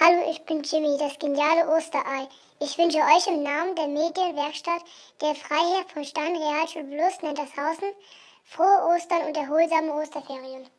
Hallo, ich bin Jimmy, das geniale Osterei. Ich wünsche euch im Namen der Medienwerkstatt der Freiherr von Stein Realschule Plus Nentershausen frohe Ostern und erholsame Osterferien.